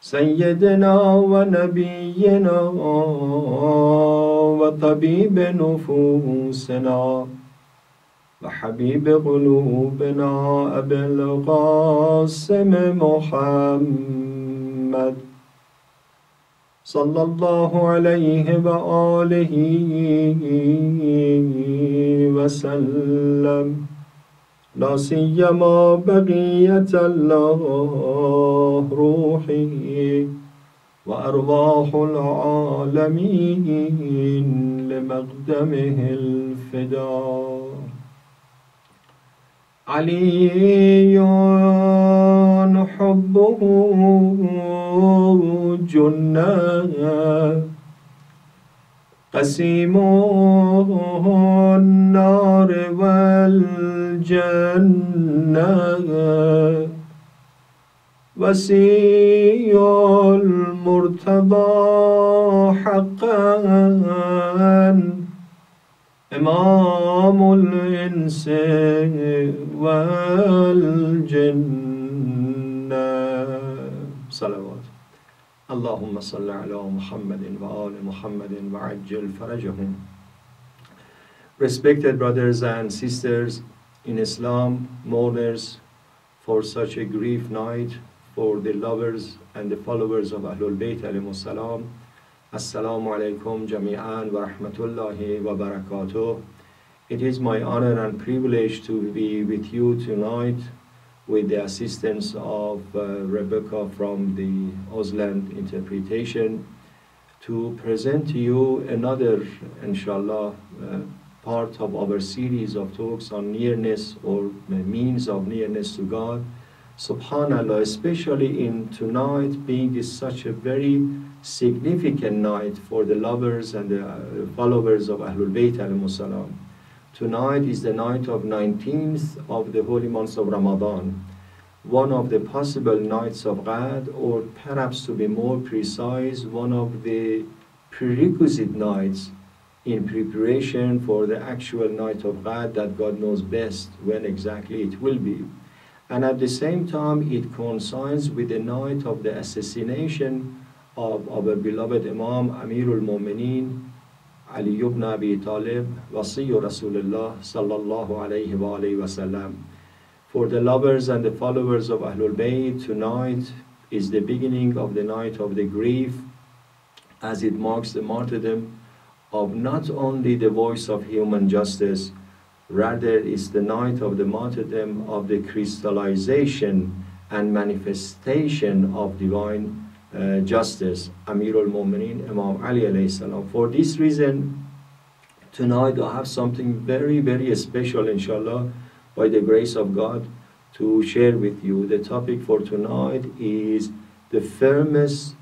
سيدنا ونبينا وطبيب نفوسنا وحبيب قلوبنا أبي القاسم محمد صلى الله عليه وآله وسلم. لا سيما بقية الله روحي وأرواح العالمين لمقدمه الفداء. علي حبه جنة قسيم النار والجنة وسي المرتضى حقا. إمام الإنس والجنة. صلوات. اللهم صل على محمد وآل محمد وعجل فرجهم Respected brothers and sisters in Islam, mourners for such a grief night for the lovers and the followers of Ahlul Bayt alayhi salam. Assalamu alaikum jami'an wa rahmatullahi wa barakatuh. It is my honor and privilege to be with you tonight with the assistance of uh, Rebecca from the Auslan Interpretation to present to you another, inshallah, uh, part of our series of talks on nearness or means of nearness to God. Subhanallah, especially in tonight being such a very significant night for the lovers and the uh, followers of Ahlul Bayt salam. Tonight is the night of 19th of the holy month of Ramadan, one of the possible nights of Qadr, or perhaps to be more precise, one of the prerequisite nights in preparation for the actual night of Qadr that God knows best when exactly it will be. And at the same time, it coincides with the night of the assassination of our beloved Imam Amirul Mu'mineen Ali ibn Abi Talib, Wasiyu Rasulullah sallallahu alayhi wa alayhi wasallam. For the lovers and the followers of Ahlul Bayt, tonight is the beginning of the night of the grief as it marks the martyrdom of not only the voice of human justice, rather is the night of the martyrdom of the crystallization and manifestation of divine uh, justice, Amirul Mu'mineen, Imam Ali alayhi salam. For this reason, tonight I have something very, very special, inshallah, by the grace of God, to share with you. The topic for tonight is the firmest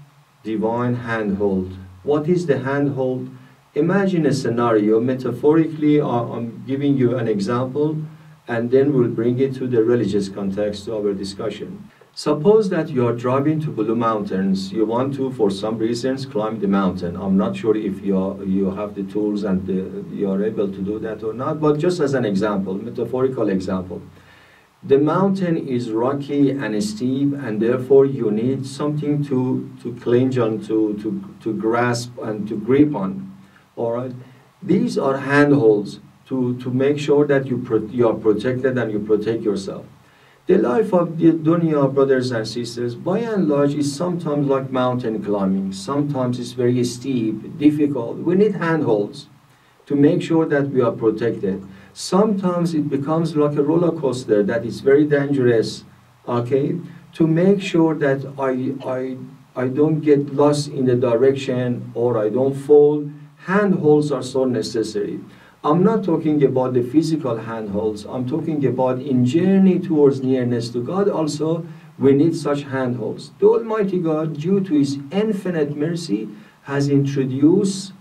divine handhold. What is the handhold? Imagine a scenario, metaphorically, I'm giving you an example, and then we'll bring it to the religious context to our discussion. Suppose that you are driving to Blue Mountains. You want to, for some reasons, climb the mountain. I'm not sure if you are, you have the tools and the, you are able to do that or not, but just as an example, metaphorical example. The mountain is rocky and steep, and therefore you need something to, to cling on, to, to, to grasp and to grip on. All right? These are handholds to, to make sure that you, you are protected and you protect yourself. The life of the dunya, brothers and sisters, by and large, is sometimes like mountain climbing. Sometimes it's very steep, difficult. We need handholds to make sure that we are protected. Sometimes it becomes like a roller coaster that is very dangerous, okay? To make sure that I, I, I don't get lost in the direction or I don't fall, handholds are so necessary. I'm not talking about the physical handholds. I'm talking about in journey towards nearness to God also, we need such handholds. The Almighty God, due to His infinite mercy, has introduced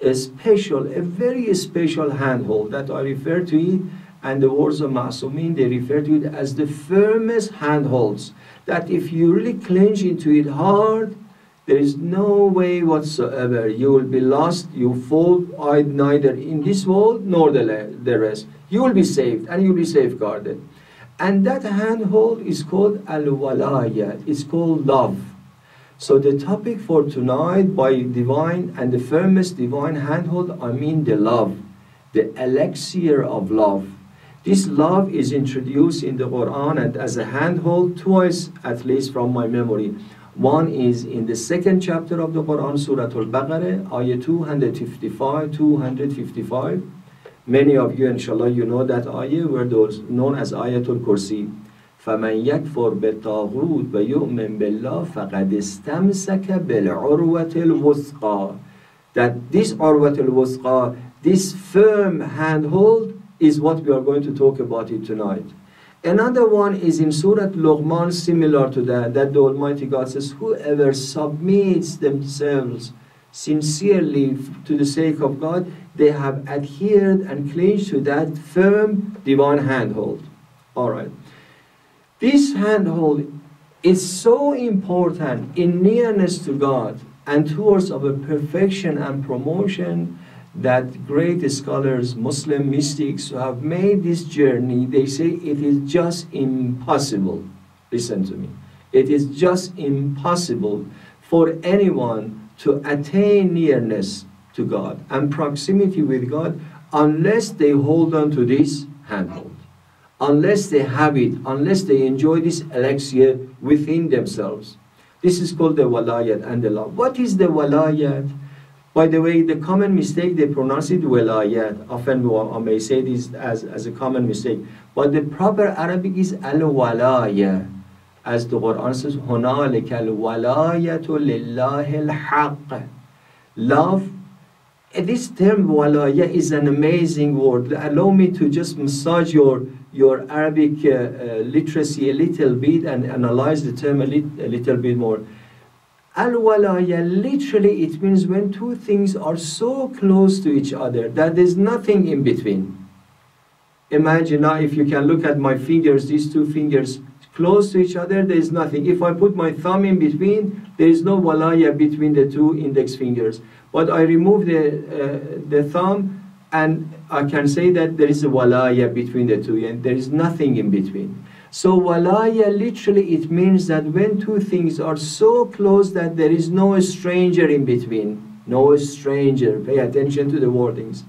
a special, a very special handhold that I refer to it, and the words of Masumin, they refer to it as the firmest handholds. That if you really clench into it hard, there is no way whatsoever you will be lost, you fall neither in this world nor the, the rest. You will be saved and you will be safeguarded. And that handhold is called al-walaya, it's called love. So the topic for tonight by divine and the firmest divine handhold, I mean the love, the elixir of love. This love is introduced in the Quran and as a handhold twice at least from my memory. One is in the second chapter of the Quran, Surah Al-Baqarah, ayah 255, 255. Many of you, inshallah, you know that ayah were those known as Ayatul Kursi. فمن يكفر بالطاغوت ويؤمن بالله فقد استمسك بالعروة الوثقى that this عروة الوثقى this firm handhold is what we are going to talk about it tonight another one is in Surah Luqman similar to that that the Almighty God says whoever submits themselves sincerely to the sake of God they have adhered and clinged to that firm divine handhold. All right. This handhold is so important in nearness to God and towards our perfection and promotion that great scholars, Muslim mystics who have made this journey, they say it is just impossible. Listen to me. It is just impossible for anyone to attain nearness to God and proximity with God unless they hold on to this handhold unless they have it, unless they enjoy this elixir within themselves. This is called the walayat and the love. What is the walayat? By the way, the common mistake, they pronounce it walayat. Often I may say this as, as a common mistake. But the proper Arabic is al-walaya. As the Quran says, هُنَالِكَ الْوَلَايَةُ لِلَّهِ الْحَقِّ Love this term walaya is an amazing word. Allow me to just massage your your Arabic uh, uh, literacy a little bit and analyze the term a, lit a little bit more. Al-walaya, literally it means when two things are so close to each other that there's nothing in between. Imagine now if you can look at my fingers, these two fingers close to each other, there is nothing. If I put my thumb in between, there is no walaya between the two index fingers. But I remove the, uh, the thumb and I can say that there is a walaya between the two and there is nothing in between. So walaya literally it means that when two things are so close that there is no stranger in between, no stranger, pay attention to the wordings.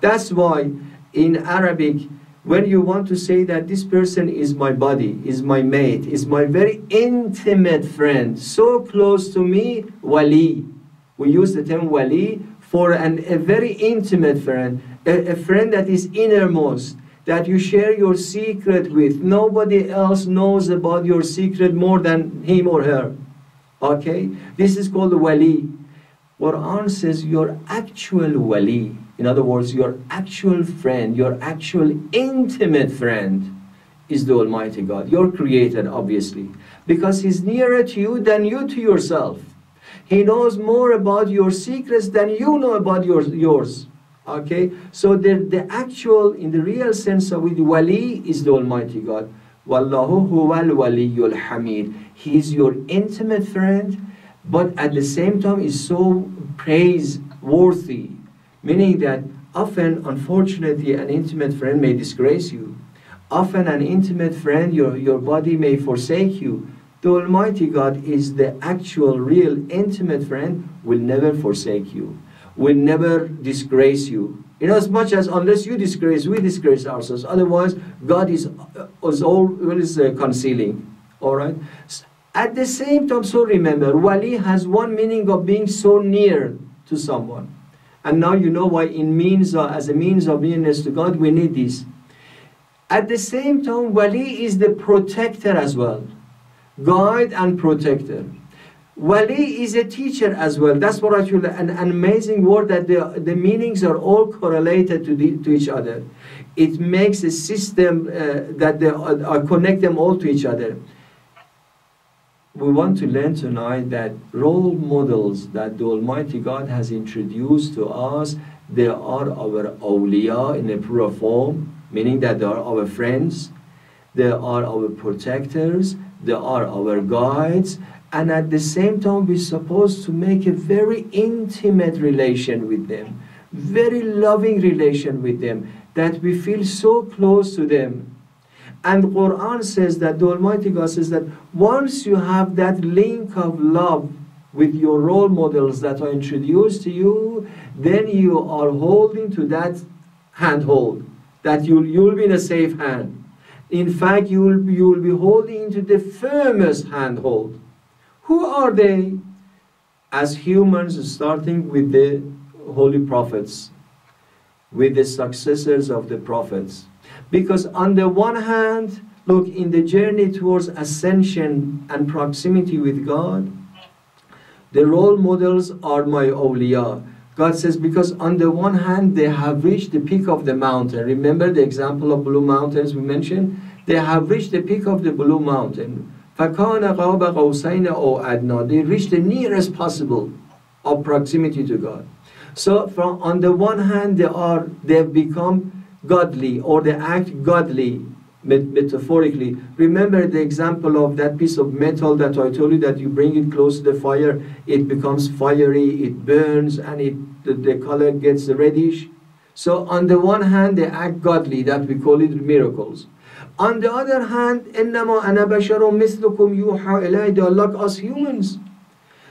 That's why in Arabic, when you want to say that this person is my body, is my mate, is my very intimate friend, so close to me, wali. We use the term wali for an, a very intimate friend, a, a friend that is innermost, that you share your secret with. Nobody else knows about your secret more than him or her. Okay? This is called the wali. Quran says your actual wali, in other words, your actual friend, your actual intimate friend is the Almighty God, your creator, obviously, because He's nearer to you than you to yourself. He knows more about your secrets than you know about yours. yours. Okay? So the, the actual, in the real sense of it, wali is the Almighty God. Wallahu huwal waliyul hamid. He is your intimate friend, but at the same time is so praiseworthy. Meaning that often, unfortunately, an intimate friend may disgrace you. Often an intimate friend, your, your body may forsake you. The Almighty God is the actual, real, intimate friend, will never forsake you, will never disgrace you. In as much as unless you disgrace, we disgrace ourselves. Otherwise, God is, uh, is always uh, concealing. All right? At the same time, so remember, wali has one meaning of being so near to someone. And now you know why in means uh, as a means of nearness to God, we need this. At the same time, wali is the protector as well guide and protector. Wali is a teacher as well. That's what actually an, an amazing word that the, the meanings are all correlated to, the, to each other. It makes a system uh, that they, uh, connect them all to each other. we want to learn tonight that role models that the Almighty God has introduced to us, they are our awliya in a plural form, meaning that they are our friends, they are our protectors, they are our guides, and at the same time we're supposed to make a very intimate relation with them, very loving relation with them, that we feel so close to them and Quran says that the Almighty God says that once you have that link of love with your role models that are introduced to you, then you are holding to that handhold, that you'll, you'll be in a safe hand. In fact, you will, you will be holding into the firmest handhold. Who are they? As humans, starting with the holy prophets, with the successors of the prophets because on the one hand, look, in the journey towards ascension and proximity with God, the role models are my awliya. God says, because on the one hand, they have reached the peak of the mountain. Remember the example of Blue Mountains we mentioned? They have reached the peak of the Blue Mountain. Fakana qaba qawsayna or adna. They reach the nearest possible of proximity to God. So from on the one hand, they are they've become godly or they act godly met metaphorically. Remember the example of that piece of metal that I told you that you bring it close to the fire, it becomes fiery, it burns, and it the, the color gets reddish. So on the one hand, they act godly, that we call it miracles. On the other hand, إِنَّمَا أَنَا بَشَرٌ مِثْلُكُمْ يُوحَى إِلَيَّ They are like us humans.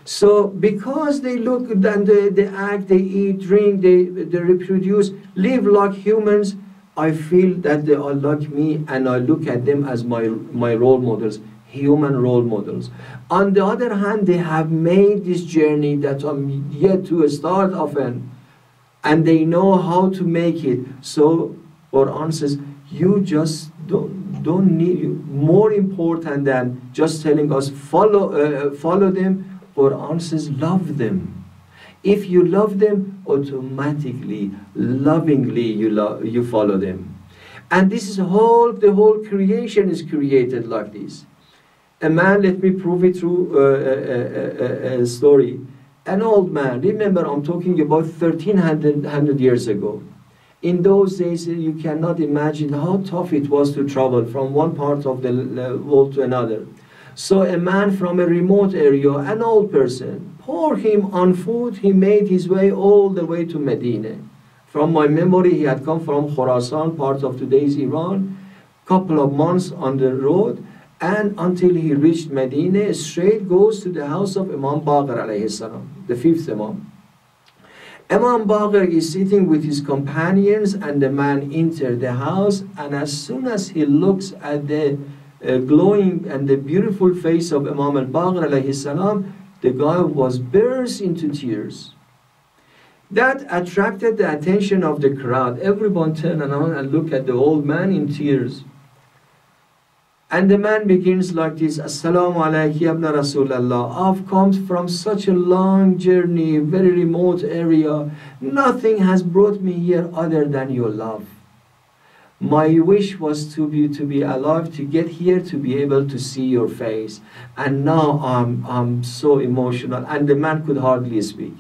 So because they look and they, they act, they eat, drink, they, they reproduce, live like humans, I feel that they are like me and I look at them as my, my role models, human role models. On the other hand, they have made this journey that I'm yet to start often and they know how to make it. So Quran says, you just don't, don't need, more important than just telling us follow, uh, uh follow them, Quran says, love them. If you love them, automatically, lovingly, you, lo- you follow them. And this is whole, the whole creation is created like this. A man, let me prove it through uh, a, a, a, story. An old man, remember I'm talking about 1300 years ago. In those days, eh, you cannot imagine how tough it was to travel from one part of the world to another. So a man from a remote area, an old person, pour him on food, he made his way all the way to Medina. From my memory, he had come from Khorasan, part of today's Iran, couple of months on the road, and until he reached Medina, straight goes to the house of Imam Baqir alayhi salam, the fifth Imam. Imam Baqir is sitting with his companions, and the man entered the house, and as soon as he looks at the uh, glowing and the beautiful face of Imam al-Baqir alayhi salam, the guy was burst into tears. That attracted the attention of the crowd. Everyone turned around and looked at the old man in tears. And the man begins like this, Assalamu alaikum ibn Rasulallah. I've come from such a long journey, very remote area. Nothing has brought me here other than your love. My wish was to be to be alive, to get here, to be able to see your face. And now I'm I'm so emotional. And the man could hardly speak.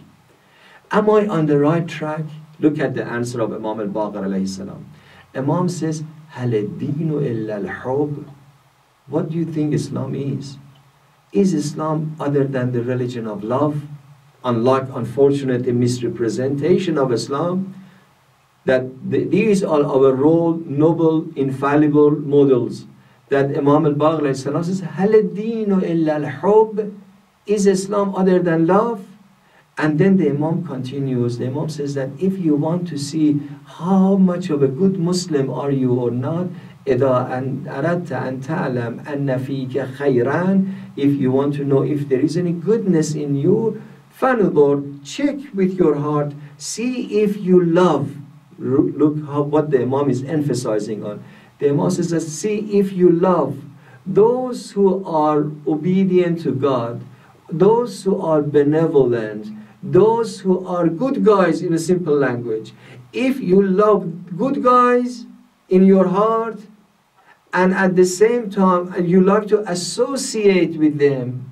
Am I on the right track? Look at the answer of Imam al-Baqir alayhi salam. Imam says, هل الدين إلا الحب? what do you think Islam is? Is Islam other than the religion of love? Unlike, unfortunately, misrepresentation of Islam, that these are our role, noble, infallible models. That Imam al-Baqir says, هَلَ illa al-hub." Is Islam other than love? And then the Imam continues, the Imam says that if you want to see how much of a good Muslim are you or not, إذا أردت أن تعلم أن فيك خيران if you want to know if there is any goodness in you فنظر check with your heart see if you love look how, what the Imam is emphasizing on. The Imam says that see if you love those who are obedient to God, those who are benevolent, those who are good guys in a simple language. If you love good guys in your heart, and at the same time you like to associate with them,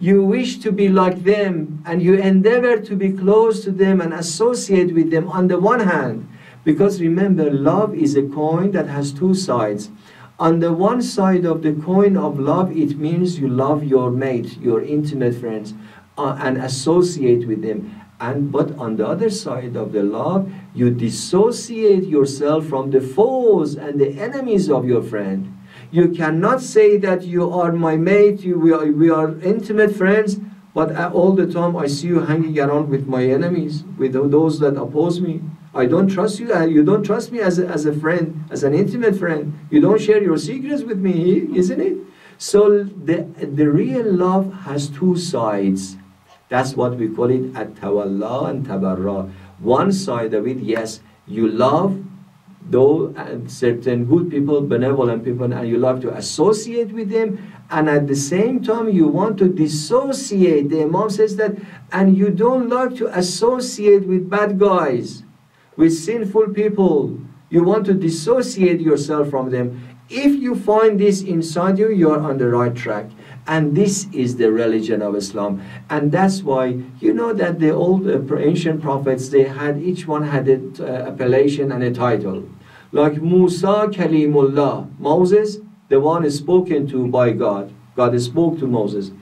You wish to be like them and you endeavor to be close to them and associate with them on the one hand. Because remember, love is a coin that has two sides. On the one side of the coin of love, it means you love your mate, your intimate friends, uh, and associate with them. And but on the other side of the love, you dissociate yourself from the foes and the enemies of your friend. You cannot say that you are my mate, you, we, are, we are intimate friends, but uh, all the time I see you hanging around with my enemies, with those that oppose me. I don't trust you. You don't trust me as a, as a friend, as an intimate friend. You don't share your secrets with me, isn't it? So the, the real love has two sides. That's what we call it at tawalla and tabarra. One side of it, yes, you love though certain good people, benevolent people, and you love to associate with them, and at the same time you want to dissociate. The Imam says that, and you don't like to associate with bad guys, with sinful people. You want to dissociate yourself from them. If you find this inside you, you are on the right track. And this is the religion of Islam. And that's why, you know that the old uh, ancient prophets, they had, each one had an uh, appellation and a title. Like Musa Kalimullah, Moses, the one is spoken to by God. God spoke to Moses.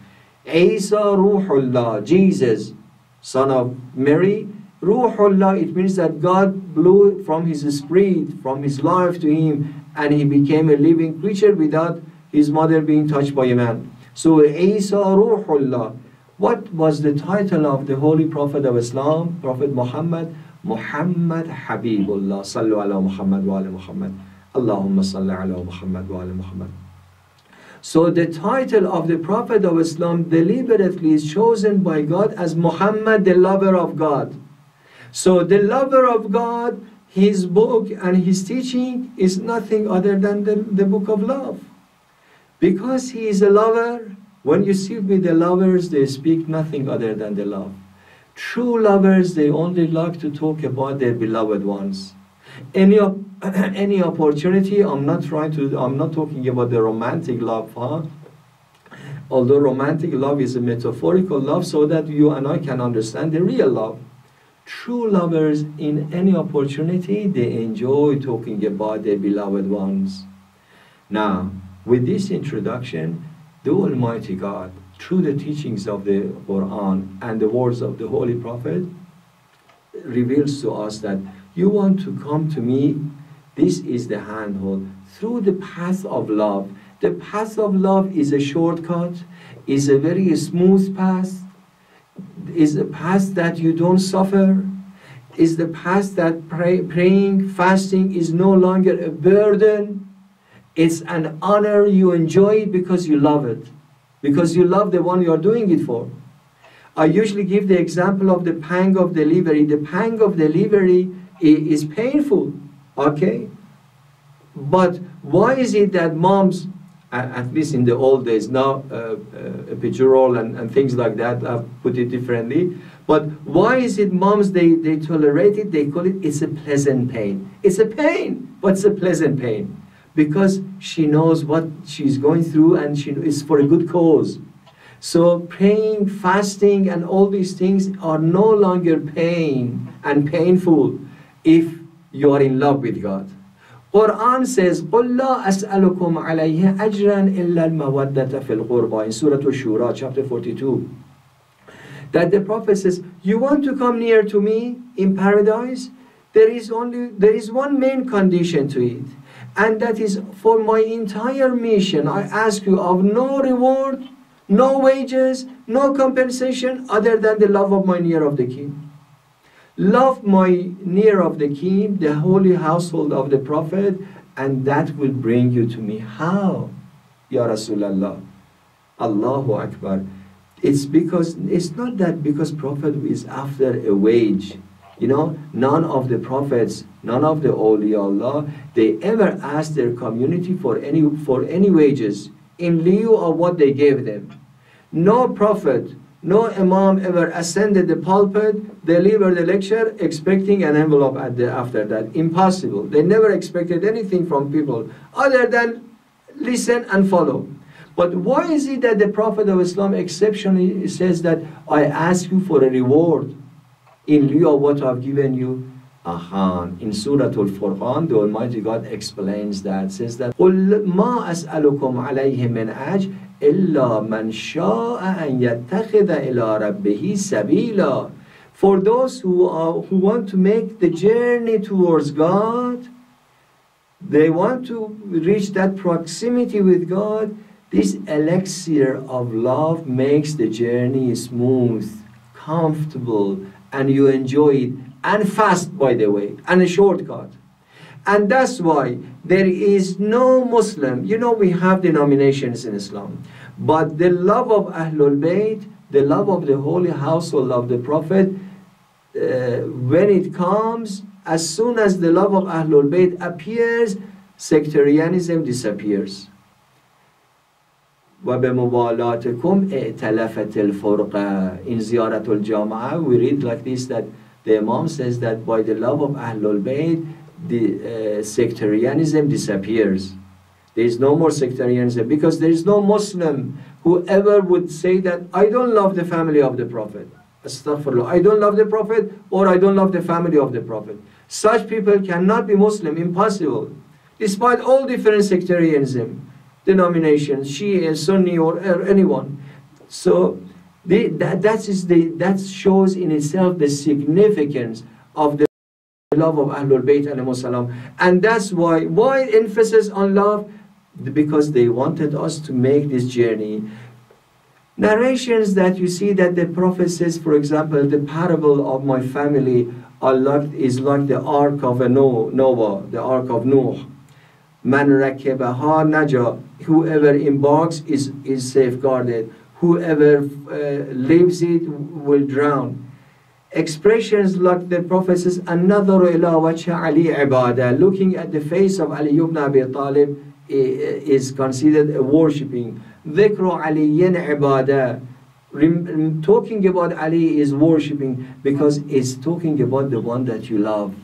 Isa Ruhullah, Jesus, son of Mary. Ruhullah, it means that God blew from his spirit, from his life to him, and he became a living creature without his mother being touched by a man. So Isa Ruhullah. What was the title of the Holy Prophet of Islam, Prophet Muhammad? Muhammad Habibullah. Sallu ala Muhammad wa ala Muhammad. Allahumma salli ala Muhammad wa ala Muhammad. So the title of the Prophet of Islam deliberately is chosen by God as Muhammad, the lover of God. So the lover of God, his book and his teaching is nothing other than the, the book of love. Because he is a lover, when you see with the lovers, they speak nothing other than the love. True lovers, they only like to talk about their beloved ones. Any, any opportunity, I'm not trying to, I'm not talking about the romantic love, huh? Although romantic love is a metaphorical love so that you and I can understand the real love. True lovers, in any opportunity, they enjoy talking about their beloved ones. Now, with this introduction, the Almighty God, through the teachings of the Quran and the words of the Holy Prophet, reveals to us that you want to come to me, this is the handhold, through the path of love. The path of love is a shortcut, is a very smooth path, is a path that you don't suffer, is the path that pray, praying, fasting is no longer a burden, it's an honor you enjoy it because you love it, because you love the one you are doing it for. I usually give the example of the pang of delivery. The pang of delivery is painful, okay? But why is it that moms, at least in the old days, now uh, uh, epidural and, and things like that, I've put it differently, but why is it moms, they, they tolerate it, they call it, it's a pleasant pain. It's a pain, but it's a pleasant pain because she knows what she's going through and she is for a good cause. So praying, fasting, and all these things are no longer pain and painful if you are in love with God. Quran says, قُلْ لَا أَسْأَلُكُمْ عَلَيْهِ أَجْرًا إِلَّا الْمَوَدَّةَ فِي الْقُرْبَى in Surah Al-Shura, chapter 42. That the Prophet says, you want to come near to me in paradise? There is only, there is one main condition to it and that is for my entire mission. I ask you of no reward, no wages, no compensation other than the love of my near of the king. Love my near of the king, the holy household of the Prophet, and that will bring you to me. How? Ya Rasulallah. Allahu Akbar. It's because it's not that because Prophet is after a wage you know, none of the prophets, none of the awliyaullah, they ever asked their community for any, for any wages in lieu of what they gave them. No prophet, no imam ever ascended the pulpit, delivered a lecture expecting an envelope at the, after that. Impossible. They never expected anything from people other than listen and follow. But why is it that the Prophet of Islam exceptionally says that I ask you for a reward in lieu of what I've given you? Aha, in Surah Al-Furqan, the Almighty God explains that, says that, قُلْ مَا أَسْأَلُكُمْ عَلَيْهِ مِنْ أَجْرٍ إِلَّا مَنْ شَاءَ أَنْ يَتَّخِذَ إِلَىٰ رَبِّهِ سَبِيلًا For those who, are, who want to make the journey towards God, they want to reach that proximity with God, this elixir of love makes the journey smooth, comfortable, and you enjoy it and fast, by the way, and a shortcut. And that's why there is no Muslim, you know, we have denominations in Islam, but the love of Ahlul Bayt, the love of the holy household of the Prophet, uh, when it comes, as soon as the love of Ahlul Bayt appears, sectarianism disappears. و به موالاتکم اعتلفت الفرقه in زیارت الجامعه we read like this that the Imam says that by the love of Ahlul Bayt, the uh, sectarianism disappears. There is no more sectarianism because there is no Muslim who ever would say that I don't love the family of the Prophet. Astaghfirullah. I don't love the Prophet or I don't love the family of the Prophet. Such people cannot be Muslim, impossible. Despite all different sectarianism, denominations, Shia, Sunni, or, or anyone. So that, that, is the, that shows in itself the significance of the love of Ahlul Bayt. And that's why, why emphasis on love? Because they wanted us to make this journey. Narrations that you see that the Prophet says, for example, the parable of my family Allah is like the ark of Noah, the ark of Noah. Man rakebaha naja. Whoever embarks is, is safeguarded whoever uh, leaves it will drown. Expressions like the Prophet says, another ila Ali ibadah, looking at the face of Ali ibn Abi Talib is considered worshipping. Dhikru aliyin ibadah. Talking about Ali is worshipping because it's talking about the one that you love.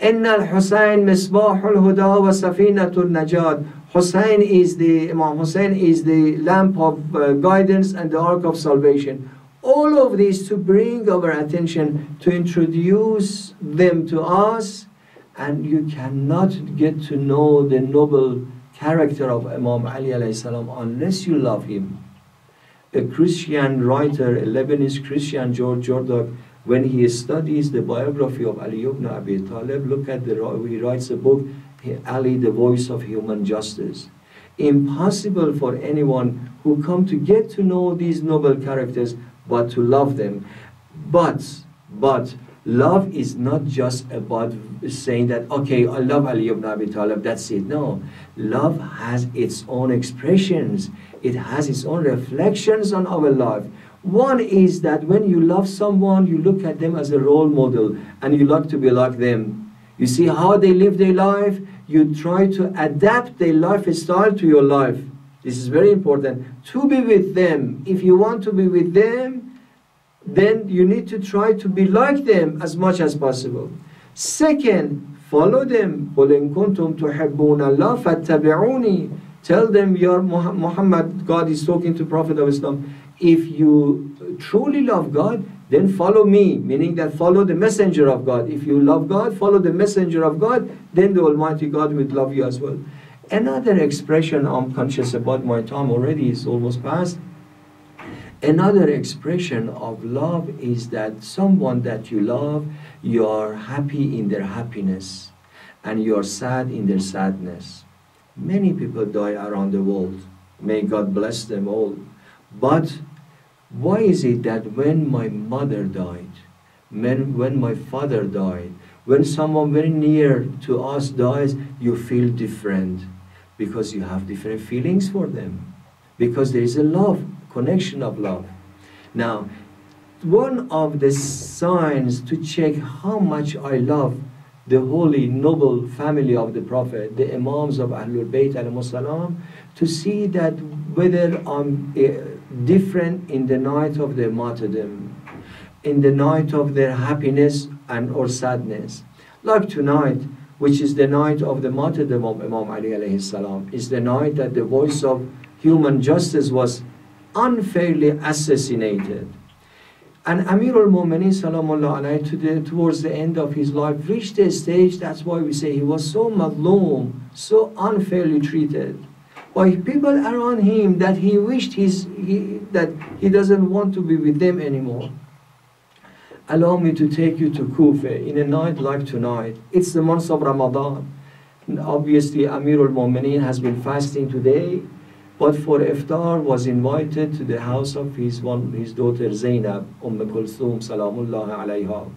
إن الحسين مصباح الهدى وسفينة النجاة Hussein is the Imam Hussein is the lamp of uh, guidance and the ark of salvation. All of these to bring our attention to introduce them to us, and you cannot get to know the noble character of Imam Ali alayhi salam unless you love him. A Christian writer, a Lebanese Christian, George Jordac when he studies the biography of Ali ibn Abi Talib, look at the he writes a book Ali, the voice of human justice. Impossible for anyone who come to get to know these noble characters but to love them. But, but, love is not just about saying that, okay, I love Ali ibn Abi Talib, that's it. No. Love has its own expressions, it has its own reflections on our life. One is that when you love someone, you look at them as a role model and you like to be like them. You see how they live their life, you try to adapt their lifestyle to your life. This is very important. To be with them, if you want to be with them, then you need to try to be like them as much as possible. Second, follow them. Tell them, your Muhammad, God is talking to Prophet of Islam. If you truly love God, then follow me, meaning that follow the messenger of God. If you love God, follow the messenger of God, then the Almighty God will love you as well. Another expression I'm conscious about my time already is almost past. Another expression of love is that someone that you love, you are happy in their happiness and you are sad in their sadness. Many people die around the world. May God bless them all. But why is it that when my mother died, when, when my father died, when someone very near to us dies, you feel different because you have different feelings for them. Because there is a love, connection of love. Now, one of the signs to check how much I love the holy, noble family of the Prophet, the Imams of Ahlul Bayt, al Musalaam, to see that whether I'm eh, different in the night of their martyrdom, in the night of their happiness and or sadness. Like tonight, which is the night of the martyrdom of Imam Ali alayhi salam, is the night that the voice of human justice was unfairly assassinated. And Amir salamullah alayhi towards the end of his life reached a stage, that's why we say he was so madloom, so unfairly treated by people around him that he wished his, he, that he doesn't want to be with them anymore. Allow me to take you to Kufa in a night like tonight. It's the month of Ramadan. And obviously, Amir al-Mu'mineen has been fasting today, but for iftar was invited to the house of his one his daughter Zainab, Umm Kulthum, salamullah alayha.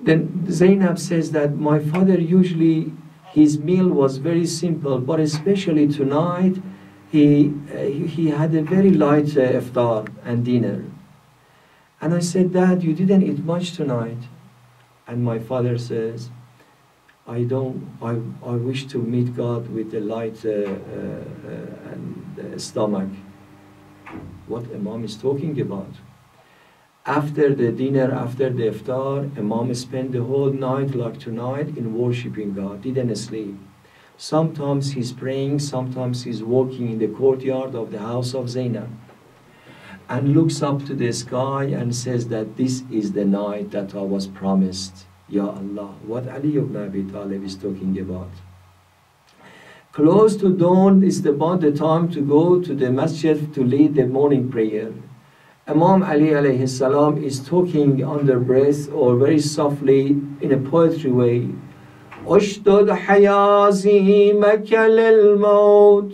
Then Zainab says that my father usually his meal was very simple, but especially tonight, he, uh, he had a very light uh, iftar and dinner. And I said, Dad, you didn't eat much tonight. And my father says, I don't, I, I wish to meet God with a light uh, uh, uh and, stomach. What Imam is talking about. After the dinner, after the iftar, Imam spent the whole night like tonight in worshiping God, didn't sleep. Sometimes he's praying, sometimes he's walking in the courtyard of the house of Zainab and looks up to the sky and says that this is the night that I was promised. Ya Allah, what Ali ibn Abi Talib is talking about. Close to dawn is about the time to go to the masjid to lead the morning prayer. Imam Ali alayhi salam is talking under breath or very softly in a poetry way. اشدد حيازيمك للموت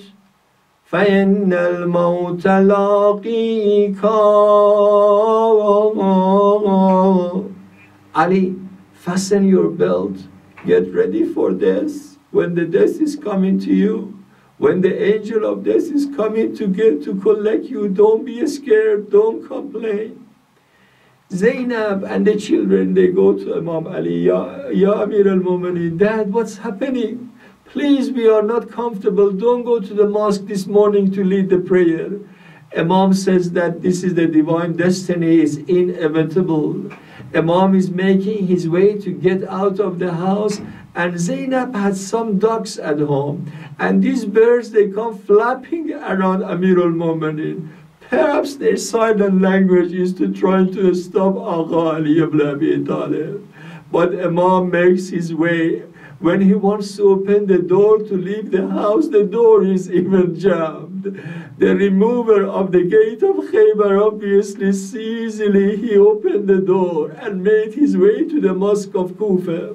فإن الموت لاقيك Ali, fasten your belt, get ready for death. When the death is coming to you, when the angel of death is coming to get to collect you, don't be scared, don't complain. Zainab and the children, they go to Imam Ali, Ya, ya Amir al-Mu'mineen, Dad, what's happening? Please, we are not comfortable. Don't go to the mosque this morning to lead the prayer. Imam says that this is the divine destiny, is inevitable. Imam is making his way to get out of the house and Zainab had some ducks at home. And these birds, they come flapping around Amir al-Mu'mineen. Perhaps their silent language is to try to stop Agha Ali ibn Abi Talib. But Imam makes his way. When he wants to open the door to leave the house, the door is even jammed. The remover of the gate of Khaybar obviously easily he opened the door and made his way to the mosque of Kufa.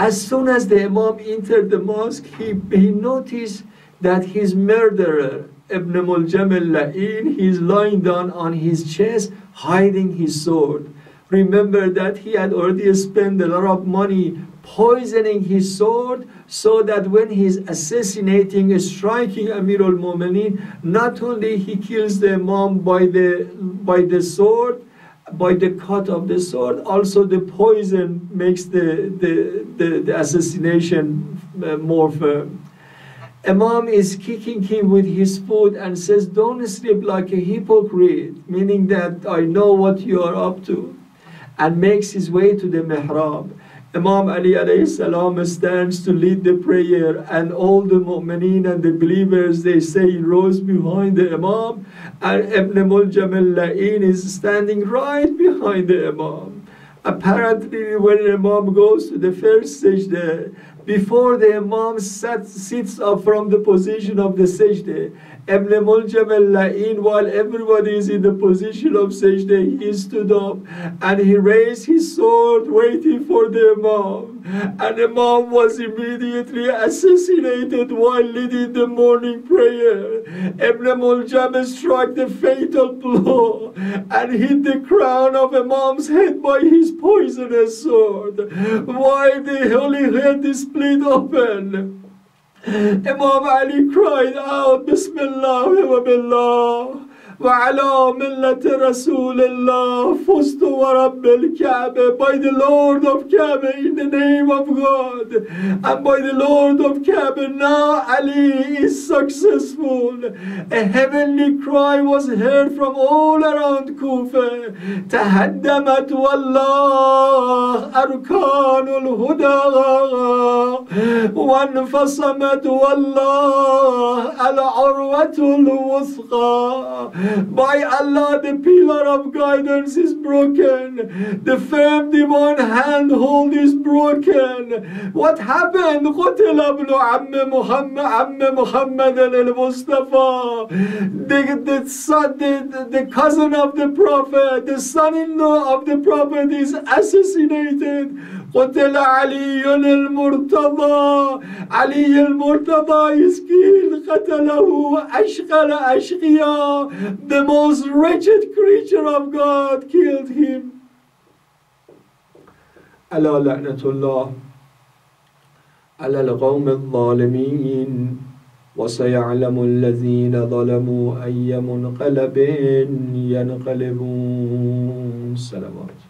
As soon as the Imam entered the mosque, he, he noticed that his murderer, Ibn Muljam al-La'in, he's lying down on his chest, hiding his sword. Remember that he had already spent a lot of money poisoning his sword so that when he's assassinating, striking Amir al-Mu'mineen, not only he kills the Imam by the, by the sword, by the cut of the sword, also the poison makes the, the, the, the assassination uh, more firm. Imam is kicking him with his foot and says, Don't sleep like a hypocrite, meaning that I know what you are up to, and makes his way to the mihrab. Imam Ali salam stands to lead the prayer and all the mu'mineen and the believers, they say, rose behind the Imam and Ibn Muljam al-La'in is standing right behind the Imam. Apparently when the Imam goes to the first sajda, before the Imam sits up from the position of the al-La'in, while everybody is in the position of sajda, he stood up and he raised his sword waiting for the Imam. And Imam was immediately assassinated while leading the morning prayer. Ibn Muljam struck the fatal blow and hit the crown of Imam's head by his poisonous sword. While the holy head is split open, Imam Ali cried out, Bismillah wa billah. وعلى ملة رسول الله فزت ورب الكعبة by the Lord of Kaaba in the name of God and by the Lord of Kaaba now Ali is successful a heavenly cry was heard from all around Kufa تهدمت والله أركان الهدى وانفصمت والله العروة الوثقى by Allah the pillar of guidance is broken the firm divine handhold is broken what happened قتل ابن عم محمد عم محمد المصطفى the, the, son, the, the cousin of the prophet the son-in-law of the prophet is assassinated قتل علي المرتضى. علي المرتضى killed قتله أشقى الأشقياء the most wretched creature of God killed him. ألا لعنة الله على القوم الظالمين. وسيعلم الذين ظلموا أي منقلب ينقلبون. سلامات